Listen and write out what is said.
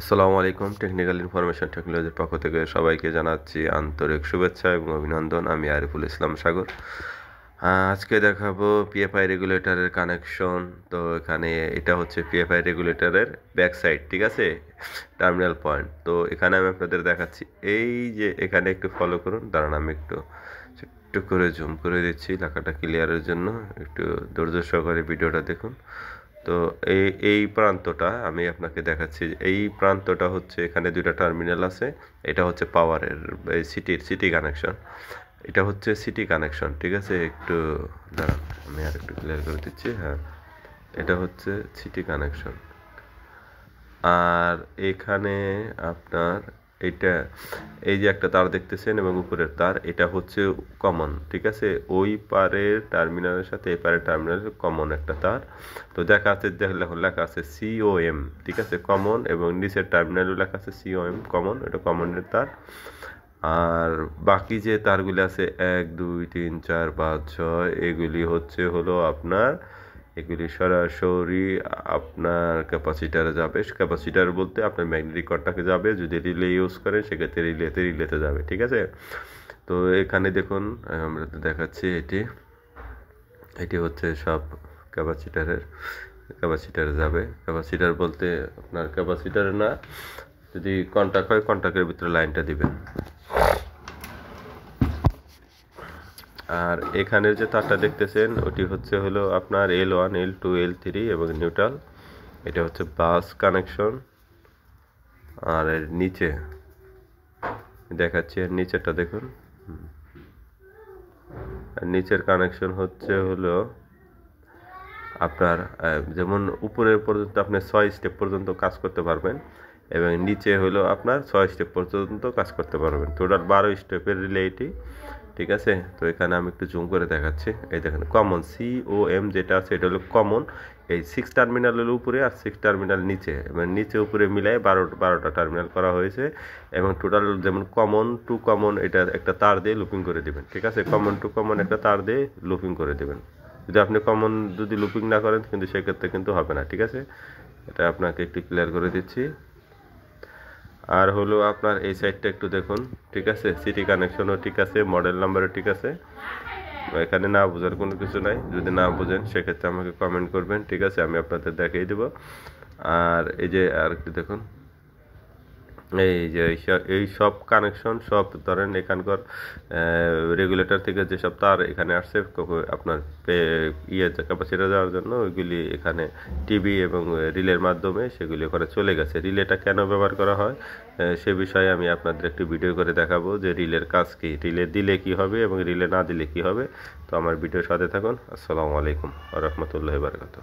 আসসালামু আলাইকুম technical information টেকনোলজির পক্ষ থেকে সবাইকে জানাচ্ছি আন্তরিক শুভেচ্ছা এবং অভিনন্দন। আমি আরিফুল ইসলাম সাগর। আজকে দেখাবো পিএফআই রেগুলেটরের কানেকশন তো এখানে এটা হচ্ছে পিএফআই রেগুলেটরের ব্যাক সাইড ঠিক আছে? টার্মিনাল পয়েন্ট তো এখানে আমি আপনাদের দেখাচ্ছি। এই যে এখানে একটু ফলো করুন। দাঁড়ান, আমি একটু একটু করে জুম করে দিচ্ছি। লেখাটা ক্লিয়ারের জন্য। একটু ধৈর্য সহকারে ভিডিওটা দেখুন। তো এই এই প্রান্তটা আমি আপনাকে দেখাচ্ছি। এই প্রান্তটা হচ্ছে এখানে দুইটা টার্মিনাল আছে। এটা হচ্ছে পাওয়ারের, এই সিটির, সিটি কানেকশন। এটা হচ্ছে সিটি কানেকশন, ঠিক আছে? একটু দাঁড়ান, আমি আর একটু ক্লিয়ার করে দিচ্ছি হ্যাঁ। এটা হচ্ছে সিটি কানেকশন। আর এখানে আপনার এটা এই যে একটা তার দেখতেছেন এবং উপরের তার, এটা হচ্ছে কমন ঠিক আছে? ওই পারের টার্মিনালের সাথে এই পারের টার্মিনালের কমন একটা তার। তো দেখা আছে লেখা আছে সিওএম ঠিক আছে? কমন এবং নিচের টার্মিনালও লেখা আছে সিওএম কমন এটা কমনের তার। আর বাকি যে তারগুলি আছে, এক, দুই, তিন, চার, পাঁচ, ছয়, এগুলি হচ্ছে হলো আপনার এগুলি সরাসরি আপনার ক্যাপাসিটারে যাবে। ক্যাপাসিটার বলতে আপনার ম্যাগনেটিক কন্ট্যাক্টে যাবে, যদি রিলে ইউজ করেন, সেক্ষেত্রে রিলেতে রিলেতে যাবে, ঠিক আছে? তো এখানে দেখুন, আমরা তো দেখাচ্ছি এটি। এটি হচ্ছে সব ক্যাপাসিটারের ক্যাপাসিটারে যাবে। ক্যাপাসিটার বলতে আপনার ক্যাপাসিটার না, যদি কন্ট্যাক্ট হয় কন্ট্যাক্টের ভিতরে লাইনটা দিবেন। আর এখানে যে তারটা দেখতেছেন, ওটি হচ্ছে হলো আপনার L one L two L three এবং নিউট্রাল এটা হচ্ছে বাস কানেকশন আর এর নিচে দেখাচ্ছি, এর নিচেরটা দেখুন। আর নিচের কানেকশন হচ্ছে হলো আপনার যেমন উপরের পর্যন্ত আপনি ছয় স্টেপ পর্যন্ত কাজ করতে পারবেন এবং নিচে হলো আপনার ছয় স্টেপ পর্যন্ত কাজ করতে পারবেন। টোটাল বারো স্টেপের রিলে এটি ঠিক আছে? তো এখানে আমি একটু জুম করে দেখাচ্ছি। এই দেখেন কমন সি ও এম যেটা আছে, এটা হলো কমন এই সিক্স টার্মিনালের উপরে আর সিক্স টার্মিনাল নিচে। এবং নিচে উপরে মিলাই বারো, বারোটা টার্মিনাল করা হয়েছে। এবং টোটাল যেমন কমন টু কমন এটা একটা তার দিয়ে লুপিং করে দিবেন। ঠিক আছে? কমন টু কমন একটা তার দিয়ে লুপিং করে দেবেন। যদি আপনি কমন যদি লুপিং না করেন, কিন্তু সেক্ষেত্রে কিন্তু হবে না। ঠিক আছে? এটা আপনাকে একটু ক্লিয়ার করে দিচ্ছি। আর হলো আপনার এই সাইডটা একটু দেখুন, ঠিক আছে? সিটি কানেকশনও ঠিক আছে মডেল নাম্বারও ঠিক আছে। এখানে না বোঝার কোনো কিছু নাই, যদি না বোঝেন, সেক্ষেত্রে আমাকে কমেন্ট করবেন, ঠিক আছে? আমি আপনাদের দেখিয়ে দেবো। আর এই যে আর একটু দেখুন এই যে, এই সব কানেকশন সব ধরেন এখানকার রেগুলেটর থেকে যেসব তার এখানে আসছে আপনার ইয়ে ক্যাপাসিটি দেওয়ার জন্য, ওইগুলি এখানে টিভি এবং রিলের মাধ্যমে সেগুলি ওখানে চলে গেছে। রিলেটা কেন ব্যবহার করা হয়? সে বিষয়ে আমি আপনাদের একটি ভিডিও করে দেখাবো যে রিলের কাজ কী। রিলে দিলে কি হবে এবং রিলে না দিলে কি হবে? তো আমার ভিডিওর সাথে থাকুন। আসসালামু আলাইকুম রহমতুল্লাহ বারকাত